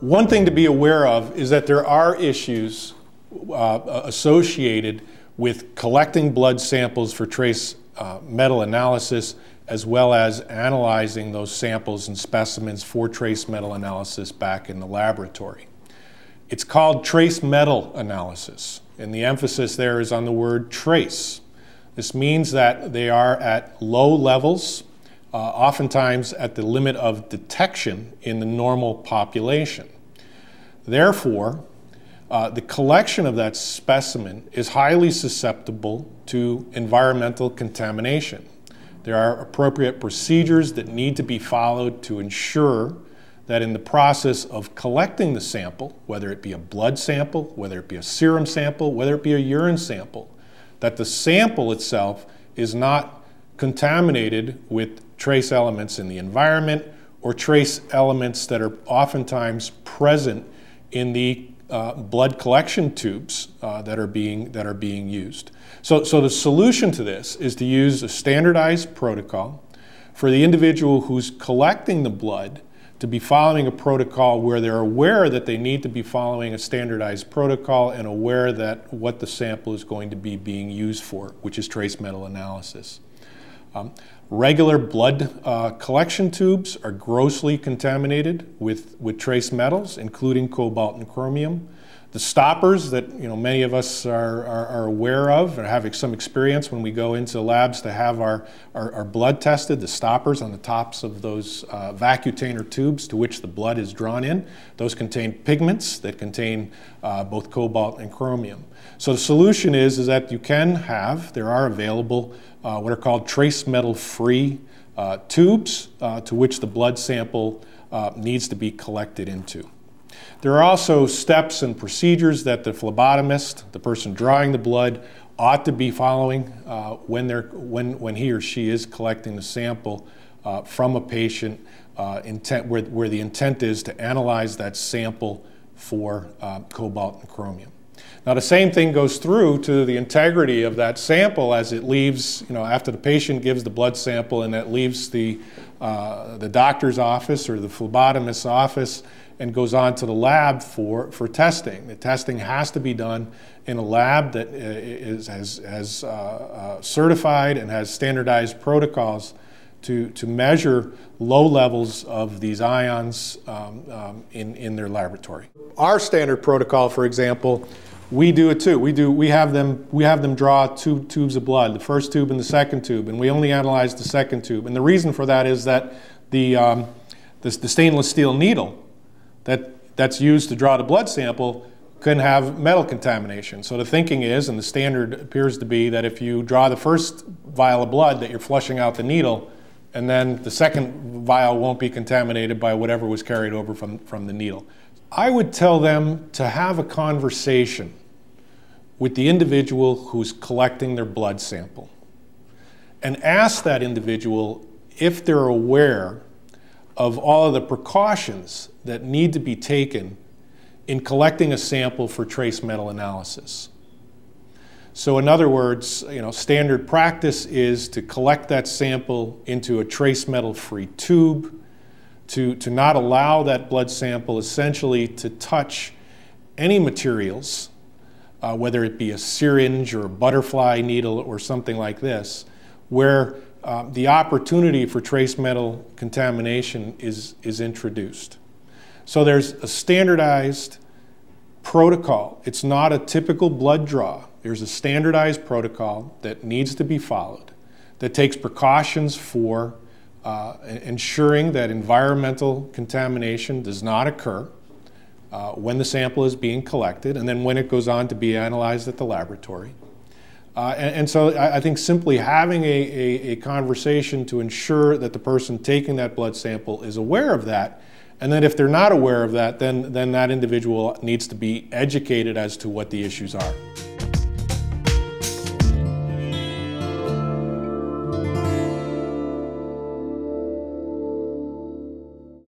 One thing to be aware of is that there are issues uh, associated with collecting blood samples for trace uh, metal analysis as well as analyzing those samples and specimens for trace metal analysis back in the laboratory. It's called trace metal analysis, and the emphasis there is on the word trace. This means that they are at low levels, uh, oftentimes at the limit of detection in the normal population. Therefore, uh, the collection of that specimen is highly susceptible to environmental contamination. There are appropriate procedures that need to be followed to ensure that in the process of collecting the sample, whether it be a blood sample, whether it be a serum sample, whether it be a urine sample, that the sample itself is not contaminated with trace elements in the environment or trace elements that are oftentimes present in the uh, blood collection tubes uh, that are being that are being used. So, so the solution to this is to use a standardized protocol for the individual who's collecting the blood to be following a protocol where they're aware that they need to be following a standardized protocol and aware that what the sample is going to be being used for, which is trace metal analysis. Um, regular blood uh, collection tubes are grossly contaminated with, with trace metals, including cobalt and chromium. The stoppers that you know many of us are, are, are, aware of or having some experience when we go into labs to have our, our, our blood tested, the stoppers on the tops of those uh, vacutainer tubes to which the blood is drawn in, those contain pigments that contain uh, both cobalt and chromium. So the solution is, is that you can have, there are available uh, what are called trace metal free uh, tubes uh, to which the blood sample uh, needs to be collected into. There are also steps and procedures that the phlebotomist, the person drawing the blood, ought to be following uh, when, when, when he or she is collecting the sample uh, from a patient uh, intent, where, where the intent is to analyze that sample for uh, cobalt and chromium. Now the same thing goes through to the integrity of that sample as it leaves, you know, after the patient gives the blood sample and that leaves the, uh, the doctor's office or the phlebotomist's office and goes on to the lab for, for testing. The testing has to be done in a lab that uh, has, has uh, uh, certified and has standardized protocols to, to measure low levels of these ions um, um, in, in their laboratory. Our standard protocol, for example, we do it too. We do. We have them. We have them draw two tubes of blood, the first tube and the second tube, and we only analyze the second tube. And the reason for that is that the um, the, the stainless steel needle that, that's used to draw the blood sample can have metal contamination. So the thinking is, and the standard appears to be, that if you draw the first vial of blood, that you're flushing out the needle, and then the second vial won't be contaminated by whatever was carried over from, from the needle. I would tell them to have a conversation with the individual who's collecting their blood sample and ask that individual if they're aware of all of the precautions that need to be taken in collecting a sample for trace metal analysis. So in other words, you know, standard practice is to collect that sample into a trace metal free tube, to, to not allow that blood sample essentially to touch any materials, uh, whether it be a syringe or a butterfly needle or something like this, where uh, the opportunity for trace metal contamination is, is introduced. So there's a standardized protocol. It's not a typical blood draw. There's a standardized protocol that needs to be followed that takes precautions for uh, ensuring that environmental contamination does not occur uh, when the sample is being collected and then when it goes on to be analyzed at the laboratory. Uh, and, and, so I, I, think simply having a, a, a, conversation to ensure that the person taking that blood sample is aware of that, and then if they're not aware of that, then, then that individual needs to be educated as to what the issues are.